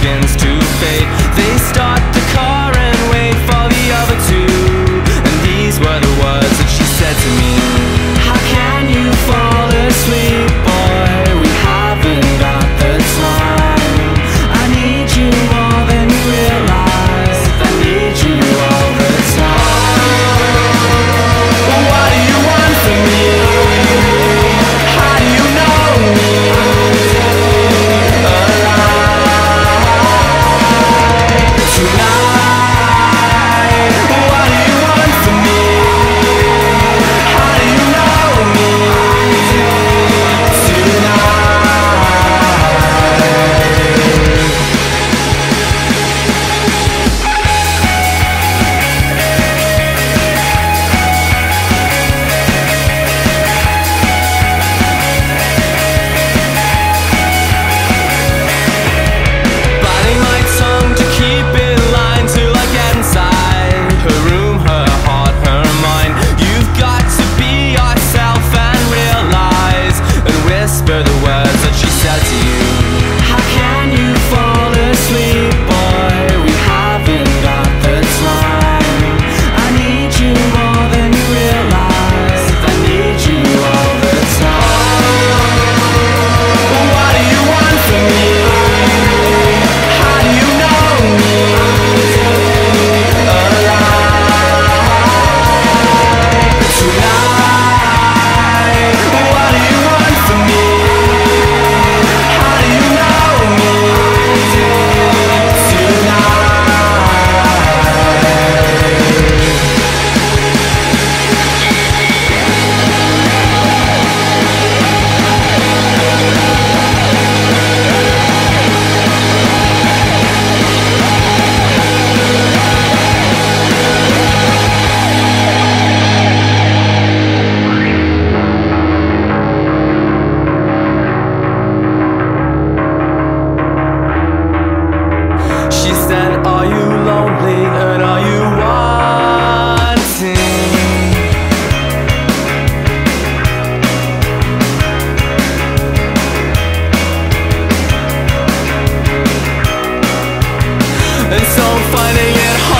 Skin's to She said, are you lonely and are you wanting? And so finding it hard